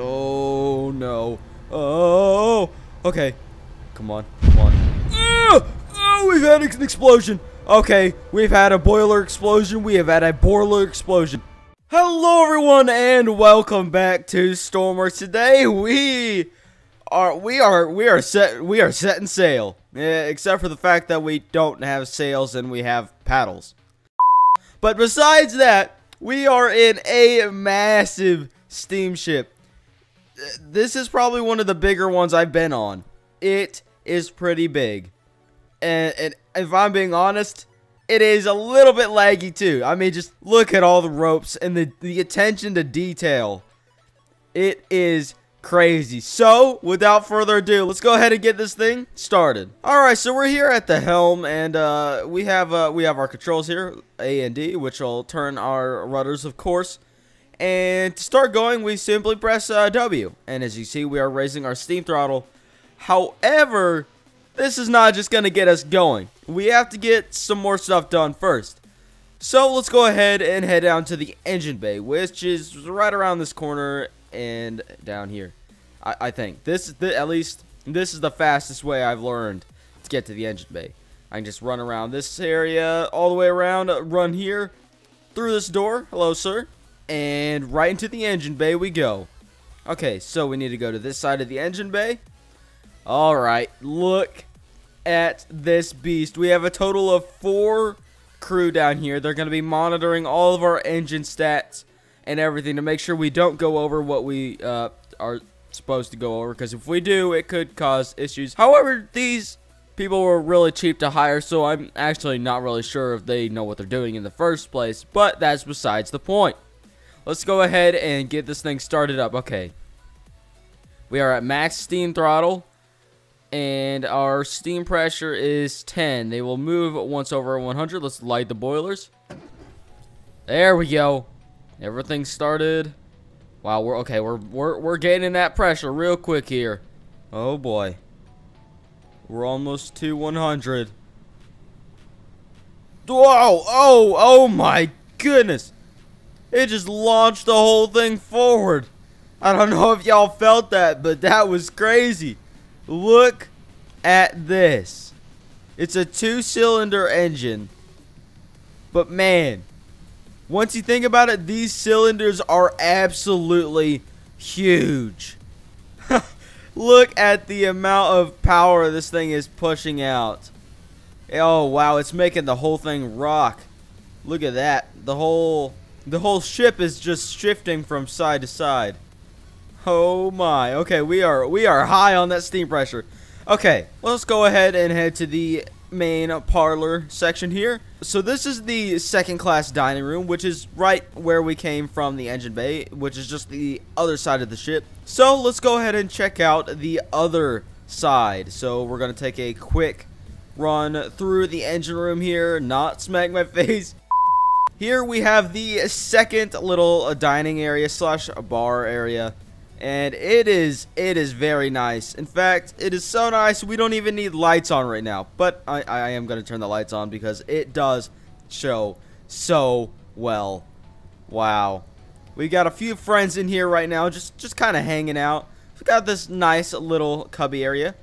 Oh, no. Oh, okay. Come on, come on. Oh, oh, we've had an explosion. Okay, we've had a boiler explosion. We have had a boiler explosion. Hello, everyone, and welcome back to Stormworks. Today, we are we are we are set we are setting sail. Yeah, except for the fact that we don't have sails and we have paddles. But besides that, we are in a massive steamship. This is probably one of the bigger ones I've been on. It is pretty big. And, and if I'm being honest, it is a little bit laggy too. I mean, just look at all the ropes and the, the attention to detail. It is crazy. So, without further ado, let's go ahead and get this thing started. All right, so we're here at the helm, and uh, we have uh, we have our controls here, A and D, which will turn our rudders, of course. And to start going, we simply press uh, W, and as you see, we are raising our steam throttle. However, this is not just going to get us going. We have to get some more stuff done first. So let's go ahead and head down to the engine bay, which is right around this corner and down here. I, I think this is the, at least this is the fastest way I've learned to get to the engine bay. I can just run around this area all the way around, run here through this door. Hello, sir. And right into the engine bay we go. Okay, so we need to go to this side of the engine bay. Alright, look at this beast. We have a total of four crew down here. They're going to be monitoring all of our engine stats and everything to make sure we don't go over what we uh, are supposed to go over. Because if we do, it could cause issues. However, these people were really cheap to hire, so I'm actually not really sure if they know what they're doing in the first place. But that's besides the point. Let's go ahead and get this thing started up. Okay. We are at max steam throttle and our steam pressure is 10. They will move once over 100. Let's light the boilers. There we go. Everything started. Wow, we're okay. We're we're we're gaining that pressure real quick here. Oh boy. We're almost to 100. Whoa! Oh, oh my goodness. It just launched the whole thing forward. I don't know if y'all felt that, but that was crazy. Look at this. It's a two-cylinder engine. But man, once you think about it, these cylinders are absolutely huge. Look at the amount of power this thing is pushing out. Oh wow, it's making the whole thing rock. Look at that. The whole the whole ship is just shifting from side to side. Oh my. Okay, we are we are high on that steam pressure. Okay, let's go ahead and head to the main parlor section here. So this is the second class dining room, which is right where we came from the engine bay, which is just the other side of the ship. So let's go ahead and check out the other side. So we're going to take a quick run through the engine room here, not smack my face. Here we have the second little uh, dining area slash bar area. And it is it is very nice. In fact it is so nice we don't even need lights on right now. But I, I am gonna turn the lights on because it does show so well. Wow. We got a few friends in here right now just just kind of hanging out. We got this nice little cubby area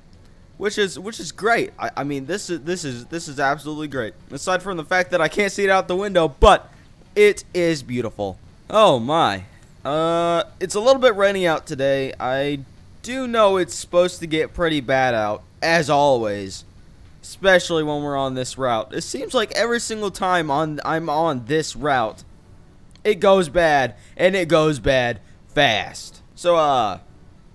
which is which is great I, I mean this is this is this is absolutely great aside from the fact that I can't see it out the window but it is beautiful oh my uh, it's a little bit rainy out today. I do know it's supposed to get pretty bad out, as always. Especially when we're on this route. It seems like every single time on I'm on this route, it goes bad, and it goes bad fast. So, uh,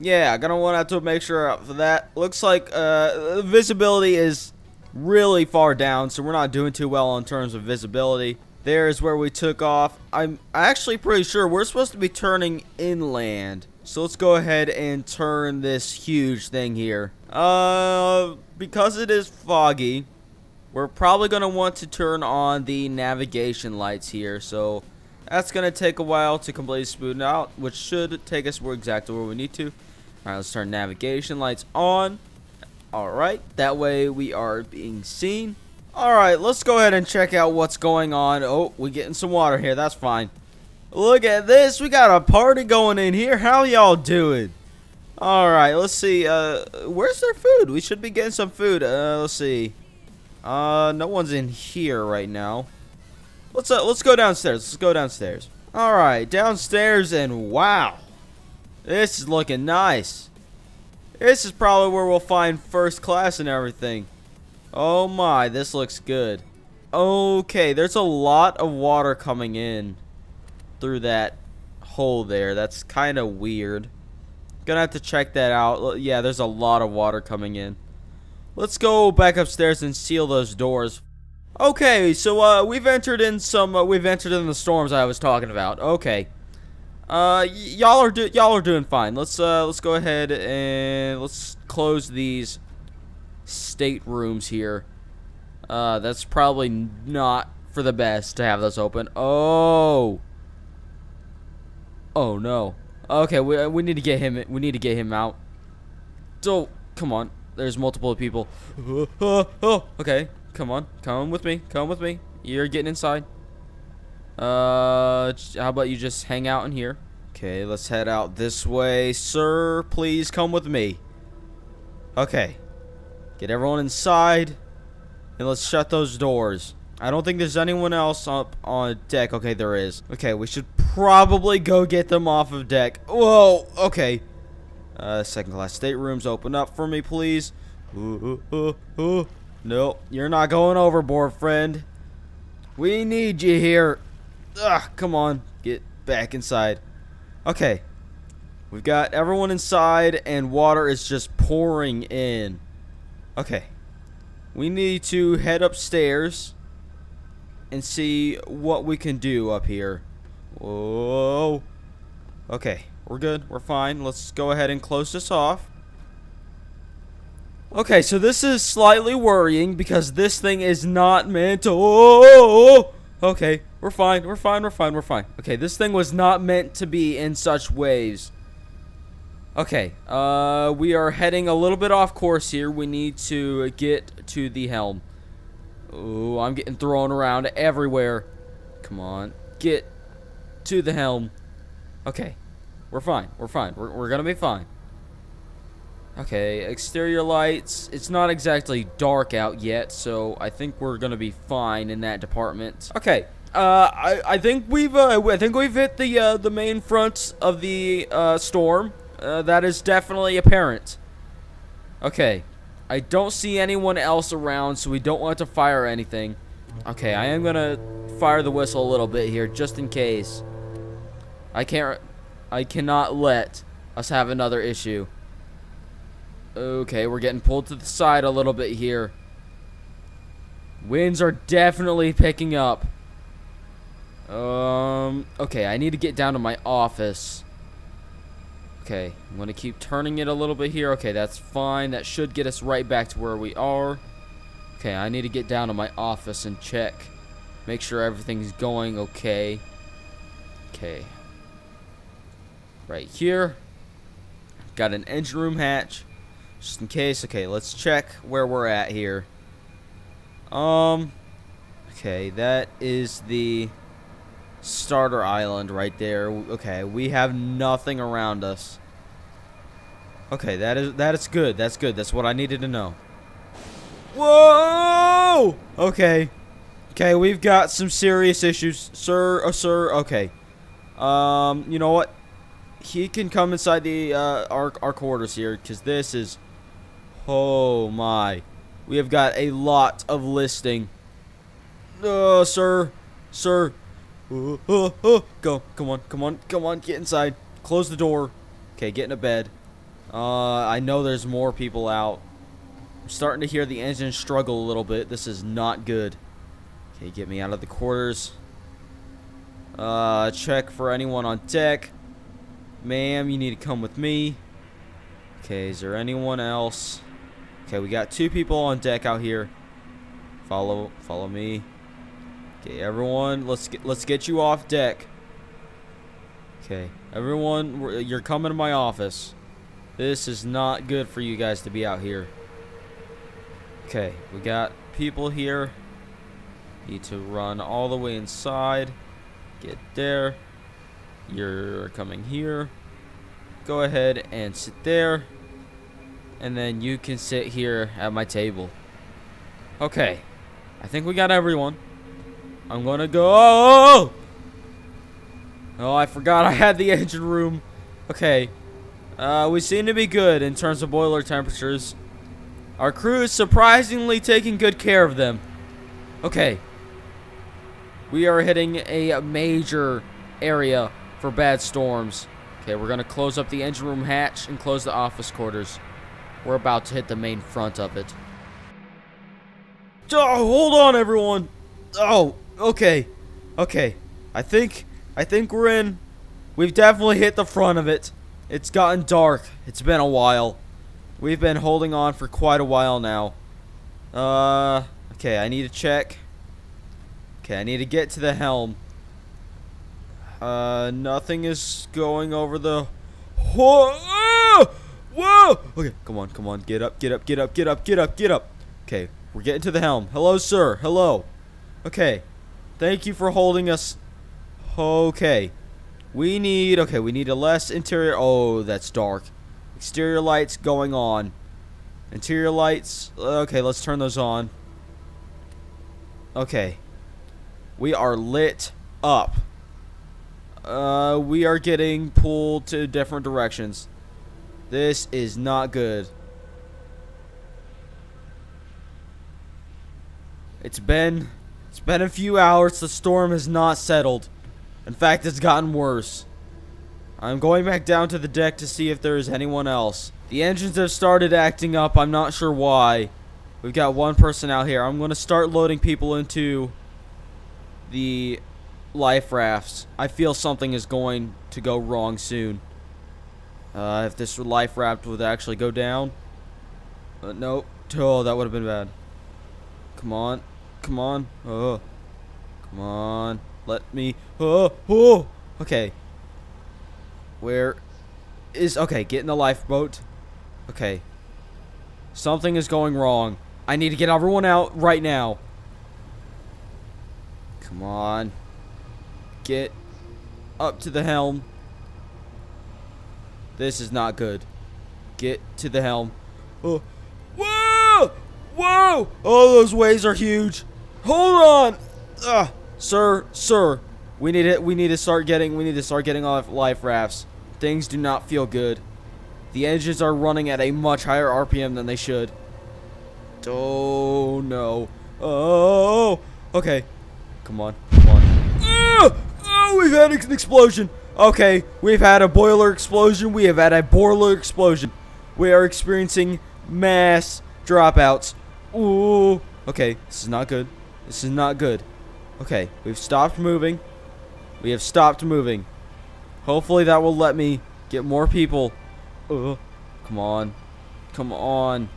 yeah, gonna want to make sure for that. Looks like, uh, visibility is really far down, so we're not doing too well in terms of visibility. There is where we took off. I'm actually pretty sure we're supposed to be turning inland. So let's go ahead and turn this huge thing here. Uh, because it is foggy, we're probably going to want to turn on the navigation lights here. So that's going to take a while to completely smooth out, which should take us exactly where we need to. All right, let's turn navigation lights on. All right, that way we are being seen. Alright, let's go ahead and check out what's going on. Oh, we're getting some water here. That's fine. Look at this. We got a party going in here. How y'all doing? Alright, let's see. Uh, where's their food? We should be getting some food. Uh, let's see. Uh, no one's in here right now. Let's uh, let's go downstairs. Let's go downstairs. All right, downstairs, and wow, this is looking nice. This is probably where we'll find first class and everything. Oh my, this looks good. Okay, there's a lot of water coming in through that hole there. That's kind of weird. Gonna have to check that out. Yeah, there's a lot of water coming in. Let's go back upstairs and seal those doors. Okay, so uh, we've entered in some. Uh, we've entered in the storms I was talking about. Okay, uh, y'all are do y'all are doing fine. Let's uh, let's go ahead and let's close these staterooms here. Uh, that's probably not for the best to have those open. Oh, oh no. Okay, we we need to get him. We need to get him out. So come on. There's multiple people. Oh, oh, okay. Come on. Come with me. Come with me. You're getting inside. Uh, how about you just hang out in here? Okay, let's head out this way. Sir, please come with me. Okay. Get everyone inside. And let's shut those doors. I don't think there's anyone else up on deck. Okay, there is. Okay, we should probably go get them off of deck. Whoa, okay. Uh, second class staterooms, open up for me, please. Ooh, ooh, ooh, Nope, you're not going overboard, friend. We need you here. Ugh, come on, get back inside. Okay, we've got everyone inside, and water is just pouring in. Okay, we need to head upstairs and see what we can do up here. Whoa. Okay, we're good. We're fine. Let's go ahead and close this off. Okay, so this is slightly worrying because this thing is not meant to... Oh, okay, we're fine. We're fine. We're fine. We're fine. Okay, this thing was not meant to be in such waves. Okay, uh, we are heading a little bit off course here. We need to get to the helm. Oh, I'm getting thrown around everywhere. Come on, get to the helm. Okay, we're fine. We're fine. We're, we're gonna be fine. Okay, exterior lights. It's not exactly dark out yet, so I think we're gonna be fine in that department. Okay, uh, I, I think we've uh, I think we've hit the uh, the main front of the uh, storm. Uh, that is definitely apparent. Okay, I don't see anyone else around, so we don't want to fire anything. Okay, I am gonna fire the whistle a little bit here, just in case. I can't. I cannot let us have another issue. Okay, we're getting pulled to the side a little bit here. Winds are definitely picking up. Um, okay, I need to get down to my office. Okay, I'm going to keep turning it a little bit here. Okay, that's fine. That should get us right back to where we are. Okay, I need to get down to my office and check. Make sure everything's going okay. Okay. Right here. Got an engine room hatch. Just in case. Okay, let's check where we're at here. Um, okay, that is the starter island right there. Okay, we have nothing around us. Okay, that is that is good. That's good. That's what I needed to know. Whoa! Okay. Okay, we've got some serious issues, sir. Oh, sir. Okay. Um, you know what? He can come inside the uh, our our quarters here because this is Oh my. We have got a lot of listing. Uh, sir. Sir. Uh, uh. Go. Come on. Come on. Come on. Get inside. Close the door. Okay, get in a bed. Uh, I know there's more people out. I'm starting to hear the engine struggle a little bit. This is not good. Okay, get me out of the quarters. Uh, check for anyone on deck. Ma'am, you need to come with me. Okay, is there anyone else? Okay, we got two people on deck out here. Follow, follow me. Okay, everyone, let's get let's get you off deck. Okay, everyone, you're coming to my office. This is not good for you guys to be out here. Okay, we got people here. Need to run all the way inside. Get there. You're coming here. Go ahead and sit there. And then you can sit here at my table. Okay. I think we got everyone. I'm gonna go. Oh, I forgot I had the engine room. Okay. Uh, we seem to be good in terms of boiler temperatures. Our crew is surprisingly taking good care of them. Okay. We are hitting a major area for bad storms. Okay, we're going to close up the engine room hatch and close the office quarters. We're about to hit the main front of it. Oh, hold on, everyone. Oh, okay. Okay. I think, I think we're in. We've definitely hit the front of it. It's gotten dark. It's been a while. We've been holding on for quite a while now. Uh, okay, I need to check. Okay, I need to get to the helm. Uh, nothing is going over the... Whoa! Whoa! Okay, come on, come on. Get up, get up, get up, get up, get up, get up. Okay, we're getting to the helm. Hello, sir. Hello. Okay. Thank you for holding us. Okay. We need... Okay, we need a less interior... Oh, that's dark. Exterior lights going on. Interior lights... Okay, let's turn those on. Okay. We are lit up. Uh, we are getting pulled to different directions. This is not good. It's been it's been a few hours. The storm has not settled. In fact, it's gotten worse. I'm going back down to the deck to see if there is anyone else. The engines have started acting up. I'm not sure why. We've got one person out here. I'm going to start loading people into the life rafts. I feel something is going to go wrong soon. Uh, if this life raft would actually go down. Uh, nope. Oh, that would have been bad. Come on. Come on. Oh. Come on. Let me. Oh. Oh. Okay. Where is. Okay, get in the lifeboat. Okay. Something is going wrong. I need to get everyone out right now. Come on. Get up to the helm. This is not good. Get to the helm. Oh. Whoa! Whoa! Oh, those waves are huge. Hold on. Ugh. Sir, sir. We need it. We need to start getting. We need to start getting off life rafts. Things do not feel good. The engines are running at a much higher RPM than they should. Oh no. Oh. Okay. Come on. Come on. Ah! Oh, we've had an explosion. Okay, we've had a boiler explosion. We have had a boiler explosion. We are experiencing mass dropouts. Ooh. Okay, this is not good. This is not good. Okay, we've stopped moving. We have stopped moving. Hopefully that will let me get more people. Uh, come on. Come on.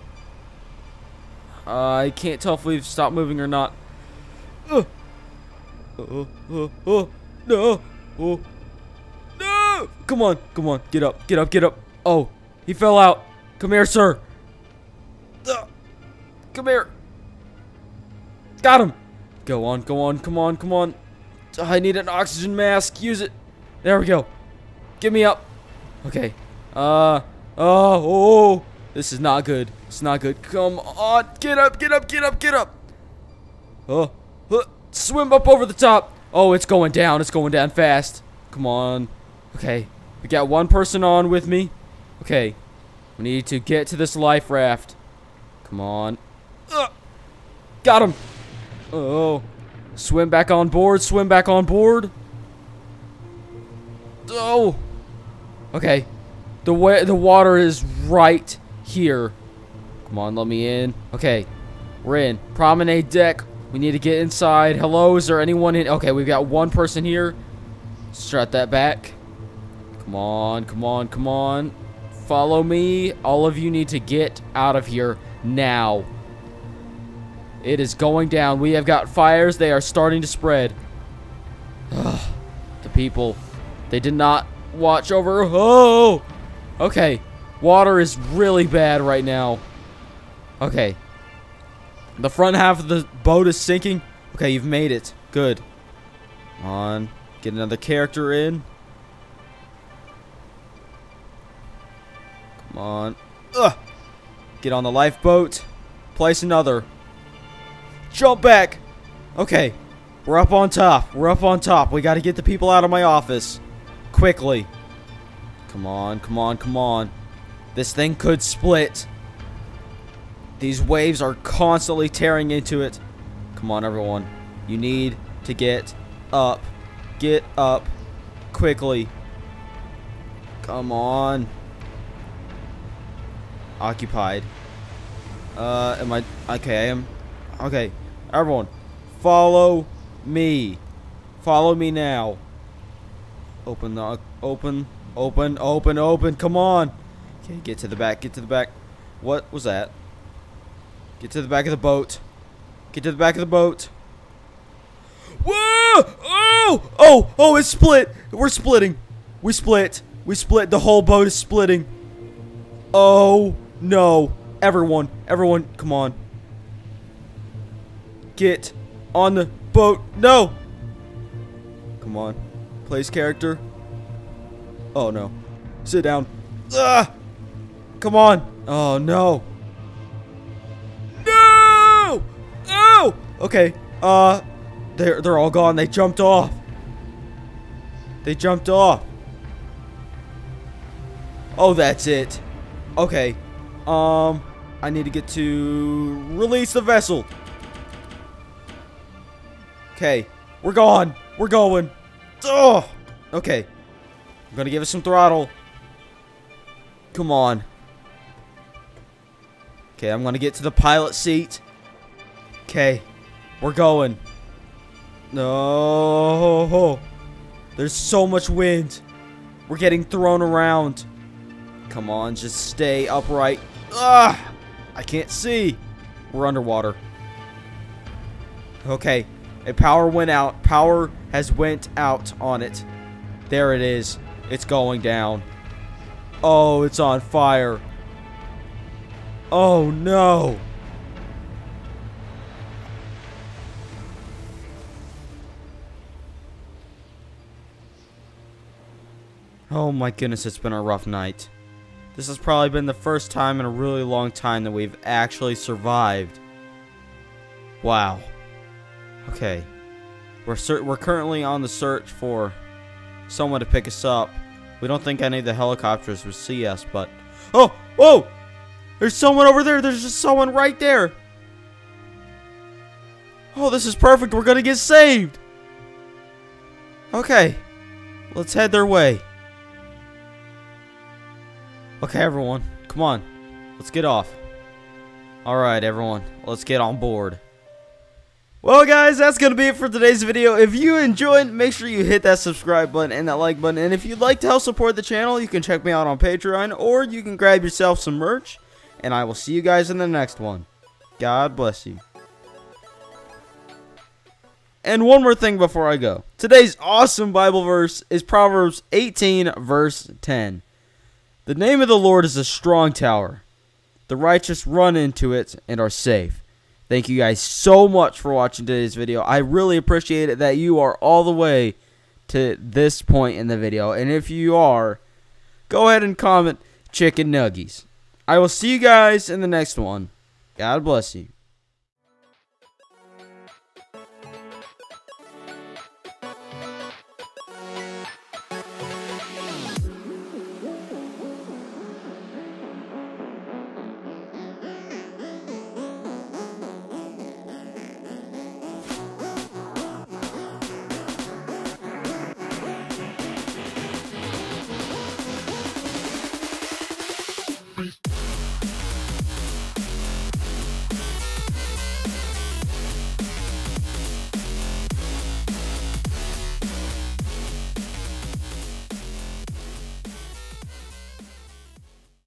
Uh, I can't tell if we've stopped moving or not. Uh, uh, uh, uh, no. Oh. No. Come on. Come on. Get up. Get up. Get up. Oh. He fell out. Come here, sir. Come here. Got him. Go on. Go on. Come on. Come on. I need an oxygen mask. Use it. There we go. Get me up. Okay. Uh. Oh. Oh. This is not good. It's not good. Come on. Get up. Get up. Get up. Get up. Oh. Uh, swim up over the top. Oh, it's going down. It's going down fast. Come on. Okay. We got one person on with me. Okay. We need to get to this life raft. Come on. Uh, got him. Oh. Swim back on board. Swim back on board. Oh. Okay. The way the water is right here. Come on, let me in. Okay. We're in. Promenade deck. We need to get inside. Hello, is there anyone in? Okay, we've got one person here. Strut that back. Come on, come on, come on. Follow me. All of you need to get out of here now. It is going down. We have got fires. They are starting to spread. Ugh. The people. They did not watch over. Oh! Okay. Water is really bad right now. Okay. The front half of the boat is sinking. Okay, you've made it. Good. Come on. Get another character in. Come on. Ugh. Get on the lifeboat. Place another. Jump back. Okay. We're up on top. We're up on top. We got to get the people out of my office. Quickly. Come on, come on, come on. This thing could split. These waves are constantly tearing into it. Come on, everyone. You need to get up. Get up. Quickly. Come on. Occupied. Uh, am I... Okay, I am... Okay. Everyone, follow me. Follow me now. Open the... Open. Open. Open. Open. Come on. Okay, get to the back. Get to the back. What was that? Get to the back of the boat. Get to the back of the boat. Whoa! Oh! Oh! Oh, it's split! We're splitting. We split. We split. The whole boat is splitting. Oh, no. Everyone. Everyone, come on. Get on the boat. No! Come on. Place character. Oh, no. Sit down. Ah! Come on. Oh, no. No! Oh! Okay. Uh, they're, they're all gone. They jumped off. They jumped off. Oh, that's it. Okay. Um, I need to get to release the vessel. Okay. We're gone. We're going. Oh! Okay. I'm gonna give us some throttle. Come on. Okay, I'm gonna get to the pilot seat. Okay. We're going. No. There's so much wind. We're getting thrown around. Come on, just stay upright. Ugh! I can't see. We're underwater. Okay. A power went out. Power has went out on it. There it is. It's going down. Oh, it's on fire. Oh, no. Oh my goodness, it's been a rough night. This has probably been the first time in a really long time that we've actually survived. Wow. Okay. We're we're currently on the search for someone to pick us up. We don't think any of the helicopters would see us, but... Oh! Oh! There's someone over there! There's just someone right there! Oh, this is perfect! We're gonna get saved! Okay. Let's head their way. Okay, everyone. Come on. Let's get off. Alright, everyone. Let's get on board. Well, guys, that's going to be it for today's video. If you enjoyed, make sure you hit that subscribe button and that like button. And if you'd like to help support the channel, you can check me out on Patreon or you can grab yourself some merch. And I will see you guys in the next one. God bless you. And one more thing before I go. Today's awesome Bible verse is Proverbs 18, verse 10. The name of the Lord is a strong tower. The righteous run into it and are safe. Thank you guys so much for watching today's video. I really appreciate it that you are all the way to this point in the video. And if you are, go ahead and comment chicken nuggies. I will see you guys in the next one. God bless you.